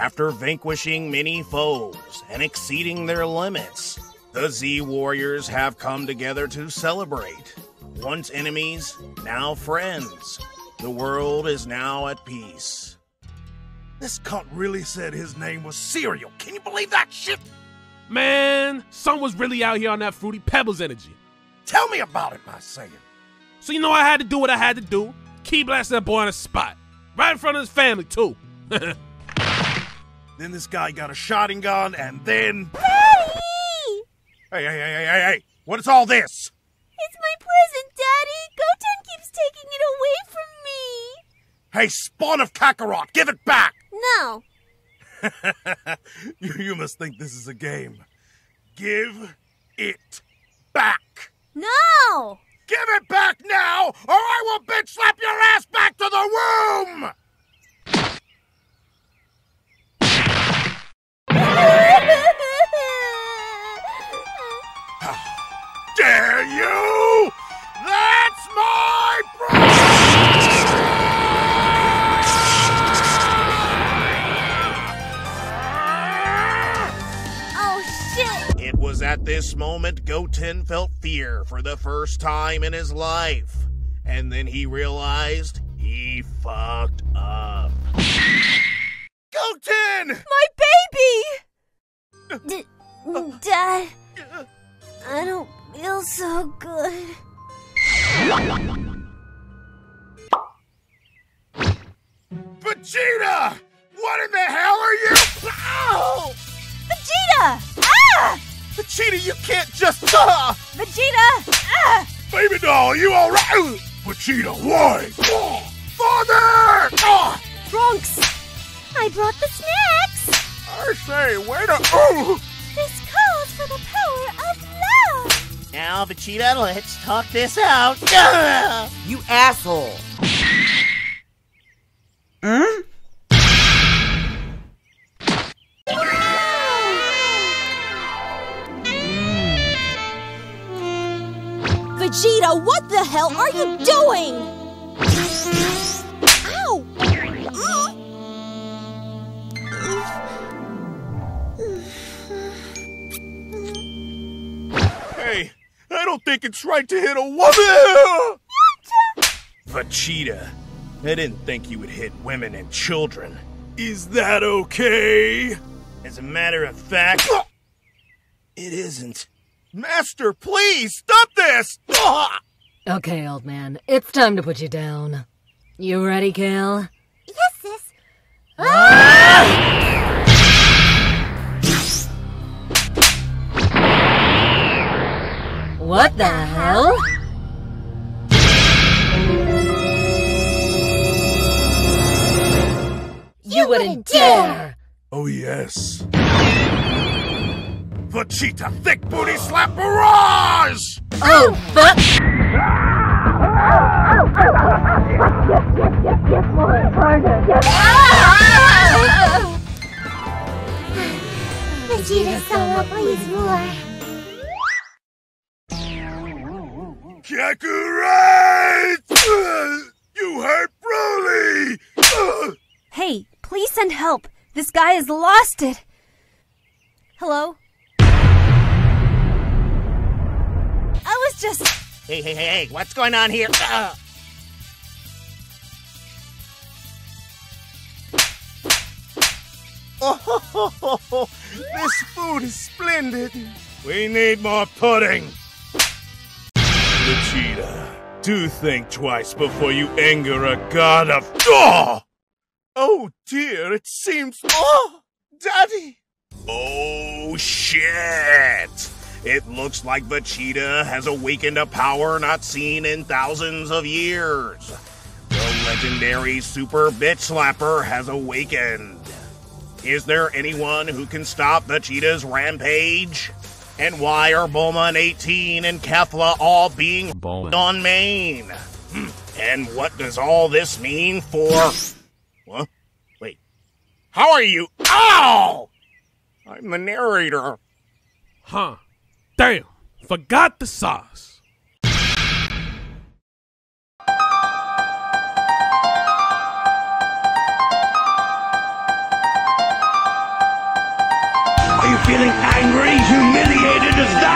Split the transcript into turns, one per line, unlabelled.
After vanquishing many foes and exceeding their limits, the Z Warriors have come together to celebrate. Once enemies, now friends. The world is now at peace.
This cunt really said his name was Cereal. Can you believe that shit?
Man, son was really out here on that Fruity Pebbles energy.
Tell me about it, my Saiyan.
So you know I had to do what I had to do. Ki blast that boy on the spot. Right in front of his family, too.
then this guy got a shotting gun, and then.
Daddy!
Hey, hey, hey, hey, hey, hey! What is all this?
It's my present, Daddy! Goten keeps taking it away from me!
Hey, spawn of Kakarot, give it back!
No.
you, you must think this is a game. Give it back!
No!
Give it back now, or I will bitch slap your ass back to the womb!
It was at this moment Goten felt fear for the first time in his life. And then he realized he fucked up.
Goten!
My baby! D- Dad, I don't feel so good.
Vegeta! What in the hell are you? Ow!
Vegeta! Ah!
Vegeta, you can't just. Ah!
Vegeta! Ah!
Baby doll, you alright? Vegeta, why? Oh, father! Oh,
Trunks! I brought the snacks!
I say, wait a. Oh.
This calls for the power of love!
Now, Vegeta, let's talk this out.
You asshole. Hmm?
Vegeta, what the hell are you doing? Ow!
Hey, I don't think it's right to hit a woman! Vegeta, I didn't think you would hit women and children. Is that okay?
As a matter of fact, it isn't.
Master, please stop this! Ah!
Okay, old man, it's time to put you down. You ready, Kale?
Yes, sis.
What the hell? You wouldn't dare!
Oh, yes. Vegeta Thick Booty Slap Barrage!
Oh, fuck!
Vegeta-sama, please roar.
Kakarot! You hurt Broly!
Hey, please send help. This guy has lost it. Hello? I was just.
Hey, hey, hey, hey, what's going on here? Ah!
Oh, this food is splendid. We need more pudding. Vegeta, do think twice before you anger a god of. Oh, oh dear, it seems. Oh, Daddy.
Oh shit! It looks like Vegeta has awakened a power not seen in thousands of years. The legendary Super Bitch Slapper has awakened. Is there anyone who can stop Vegeta's rampage? And why are Bulma and 18 and Kefla all being on main? Hmm, And what does all this mean for. What? Wait. How are you? Ow! I'm the narrator.
Huh. Damn, forgot the sauce.
Are you feeling angry, humiliated as that?